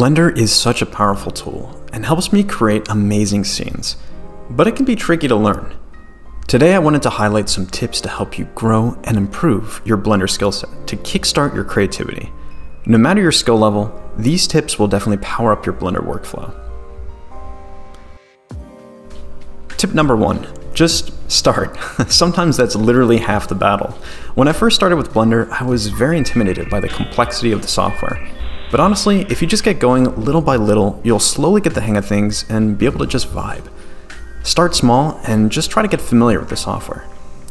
Blender is such a powerful tool and helps me create amazing scenes, but it can be tricky to learn. Today I wanted to highlight some tips to help you grow and improve your Blender skill set to kickstart your creativity. No matter your skill level, these tips will definitely power up your Blender workflow. Tip number one, just start. Sometimes that's literally half the battle. When I first started with Blender, I was very intimidated by the complexity of the software. But honestly, if you just get going little by little, you'll slowly get the hang of things and be able to just vibe. Start small and just try to get familiar with the software.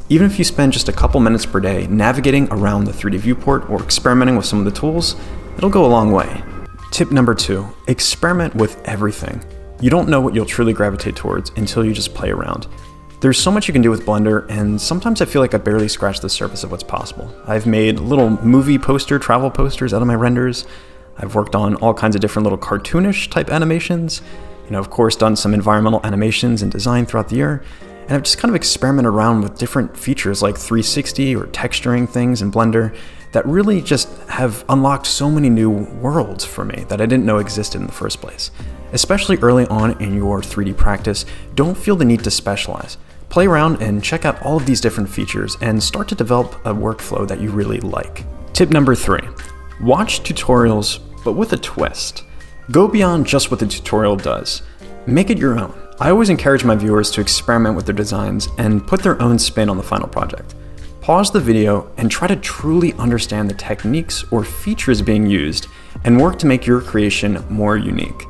Even if you spend just a couple minutes per day navigating around the 3D viewport or experimenting with some of the tools, it'll go a long way. Tip number two, experiment with everything. You don't know what you'll truly gravitate towards until you just play around. There's so much you can do with Blender, and sometimes I feel like I barely scratched the surface of what's possible. I've made little movie poster, travel posters out of my renders. I've worked on all kinds of different little cartoonish type animations. You know, of course, done some environmental animations and design throughout the year. And I've just kind of experimented around with different features like 360 or texturing things in Blender that really just have unlocked so many new worlds for me that I didn't know existed in the first place. Especially early on in your 3D practice, don't feel the need to specialize. Play around and check out all of these different features and start to develop a workflow that you really like. Tip number three, watch tutorials but with a twist. Go beyond just what the tutorial does. Make it your own. I always encourage my viewers to experiment with their designs and put their own spin on the final project. Pause the video and try to truly understand the techniques or features being used and work to make your creation more unique.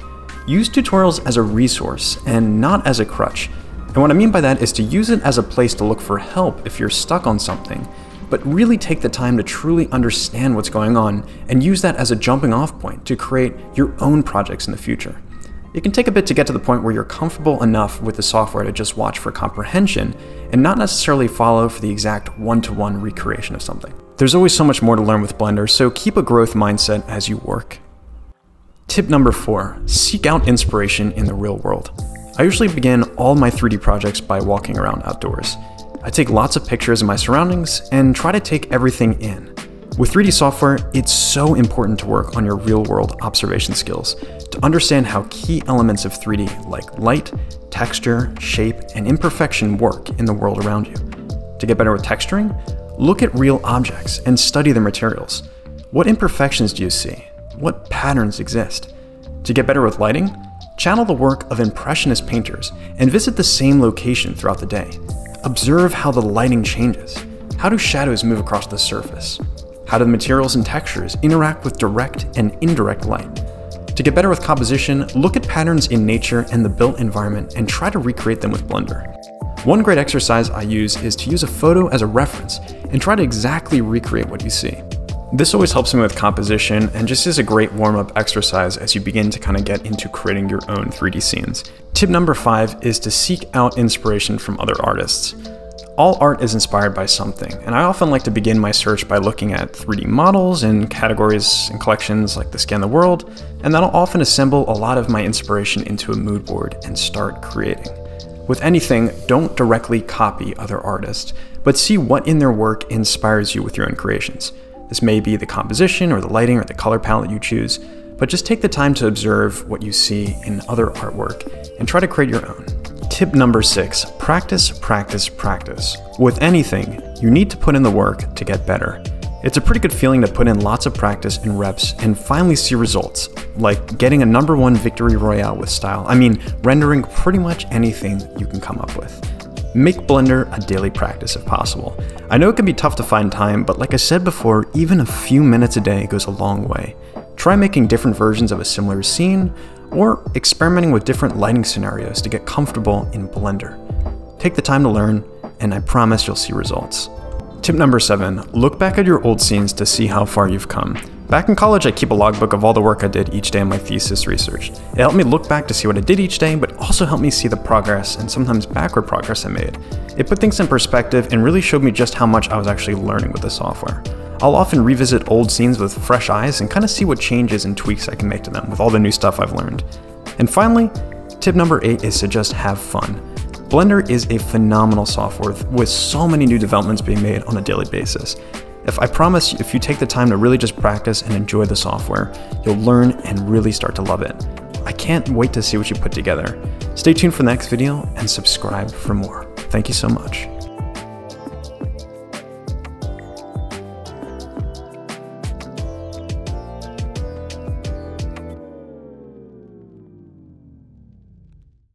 Use tutorials as a resource and not as a crutch. And what I mean by that is to use it as a place to look for help if you're stuck on something but really take the time to truly understand what's going on and use that as a jumping off point to create your own projects in the future. It can take a bit to get to the point where you're comfortable enough with the software to just watch for comprehension and not necessarily follow for the exact one-to-one recreation of something. There's always so much more to learn with Blender, so keep a growth mindset as you work. Tip number four, seek out inspiration in the real world. I usually begin all my 3D projects by walking around outdoors. I take lots of pictures of my surroundings and try to take everything in. With 3D software, it's so important to work on your real world observation skills to understand how key elements of 3D like light, texture, shape, and imperfection work in the world around you. To get better with texturing, look at real objects and study their materials. What imperfections do you see? What patterns exist? To get better with lighting, channel the work of impressionist painters and visit the same location throughout the day. Observe how the lighting changes. How do shadows move across the surface? How do the materials and textures interact with direct and indirect light? To get better with composition, look at patterns in nature and the built environment and try to recreate them with Blender. One great exercise I use is to use a photo as a reference and try to exactly recreate what you see. This always helps me with composition and just is a great warm-up exercise as you begin to kind of get into creating your own 3D scenes. Tip number five is to seek out inspiration from other artists. All art is inspired by something, and I often like to begin my search by looking at 3D models and categories and collections like the Scan the World, and that'll often assemble a lot of my inspiration into a mood board and start creating. With anything, don't directly copy other artists, but see what in their work inspires you with your own creations. This may be the composition or the lighting or the color palette you choose, but just take the time to observe what you see in other artwork and try to create your own. Tip number six, practice, practice, practice. With anything, you need to put in the work to get better. It's a pretty good feeling to put in lots of practice and reps and finally see results, like getting a number one victory royale with style. I mean, rendering pretty much anything you can come up with. Make Blender a daily practice if possible. I know it can be tough to find time, but like I said before, even a few minutes a day goes a long way. Try making different versions of a similar scene, or experimenting with different lighting scenarios to get comfortable in Blender. Take the time to learn, and I promise you'll see results. Tip number 7. Look back at your old scenes to see how far you've come. Back in college, I keep a logbook of all the work I did each day in my thesis research. It helped me look back to see what I did each day, but also helped me see the progress and sometimes backward progress I made. It put things in perspective and really showed me just how much I was actually learning with the software. I'll often revisit old scenes with fresh eyes and kind of see what changes and tweaks I can make to them with all the new stuff I've learned. And finally, tip number 8 is to just have fun. Blender is a phenomenal software with so many new developments being made on a daily basis. If I promise, if you take the time to really just practice and enjoy the software, you'll learn and really start to love it. I can't wait to see what you put together. Stay tuned for the next video and subscribe for more. Thank you so much.